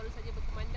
baru saja berkemanjangan